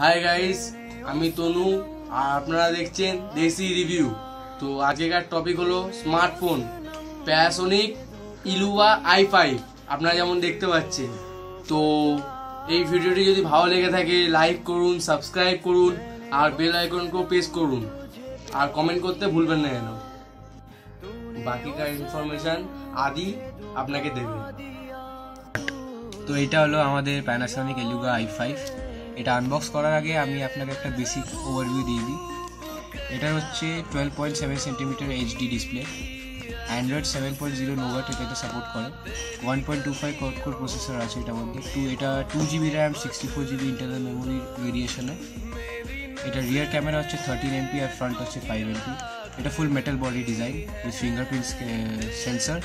Hi guys আমি তনু, আর আপনারা দেখছেন দেশি রিভিউ তো আজকেকার টপিক হলো smartphone Panasonic Eluga I five আপনারা যেমন দেখতে পাচ্ছেন। তো এই ভিডিওটি যদি ভালো লেগে থাকে লাইক করুন সাবস্ক্রাইব করুন, আর বেল আইকনকেও প্রেস করুন। আর কমেন্ট করতে ভুলবেন না যেন। বাকিকার ইনফরমেশন আদি আপনাকে দেবে। তো এটা হলো আমাদের প্যানাসনিক এলুগা আই ফাইভ এটা আনবক্স করার আগে আমি আপনাকে একটা বেসিক ওভারভিউ দিয়ে দিই। এটা হচ্ছে twelve point seven centimetre HD display Android seven point zero Nougat এটাতে সাপোর্ট করে। One point two five core processor আছে এটার মধ্যে। টু এটা two GB RAM sixty four GB internal memory ভেরিয়েশনে এটা রিয়ার ক্যামেরা হচ্ছে থার্টিন এমপি আর front হচ্ছে ফাইভ এমপি এটা full metal body design with fingerprint sensor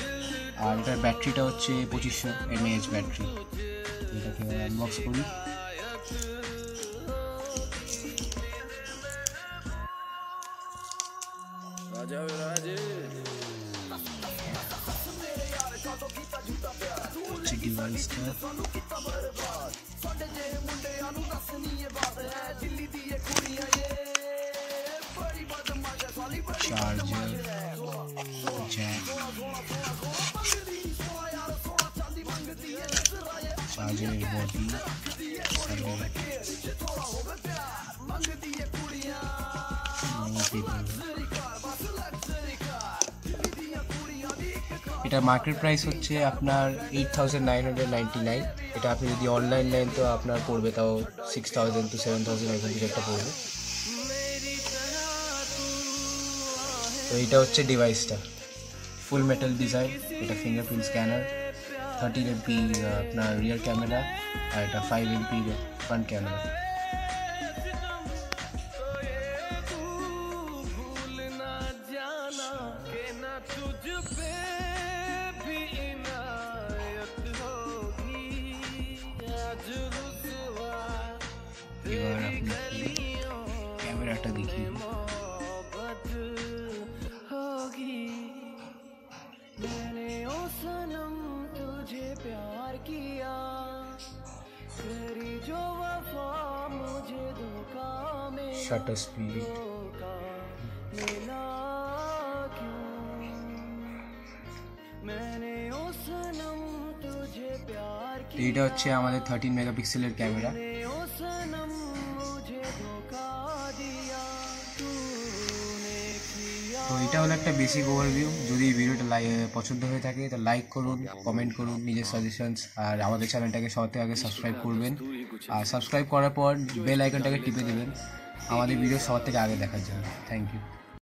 আর এটার ব্যাটারিটা হচ্ছে পঁচিশশো এমএএইচ ব্যাটারি এটাকে আনবক্স করি। राजा विराजे चिकी वाइस का ਸਾਡੇ ਜੇ ਮੁੰਡਿਆਂ ਨੂੰ ਦੱਸਣੀ ਇਹ ਬਾਤ ਹੈ ਦਿੱਲੀ ਦੀ ਇਹ ਕੁੜੀਆਂ ਇਹ ਬੜੀ ਬਦਮਾਸ਼ ਹੈ ਸਾਲੀ ਬੜੀ ਬਦਮਾਸ਼ ਹੈ ਚਾਰਜਰ ਬੋਡੀ এটা মার্কেট প্রাইস হচ্ছে আপনার eight thousand nine hundred ninety nine এটা আপনি যদি অনলাইন নেন তো আপনার পড়বে তাও six thousand to seven thousand এরকম কিছু একটা পড়বে তো এইটা হচ্ছে ডিভাইসটা ফুল মেটাল ডিজাইন এটা ফিঙ্গারপ্রিন্ট স্ক্যানার থার্টিন এমপি আপনার রিয়ার ক্যামেরা আর এটা ফাইভ এমপি ফ্রন্ট ক্যামেরা এবার আপনাকে ক্যামেরাটা দেখিয়ে shutter speed এইটা হচ্ছে আমাদের থার্টিন মেগাপিক্সেলের ক্যামেরা তো এটা হলো একটা বেসিক ওভারভিউ যদি ভিডিওটা পছন্দ হয়ে থাকে, তো লাইক করুন কমেন্ট করুন নিজের সাজেশনস আর আমাদের চ্যানেলটাকে সবথেকে থেকে আগে সাবস্ক্রাইব করবেন। আর সাবস্ক্রাইব করার পর বেল আইকনটাকে টিপে দেবেন। আমাদের ভিডিও সবার থেকে আগে দেখার জন্য। Thank you